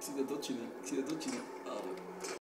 Ksida odcinek, ksida odcinek. Ale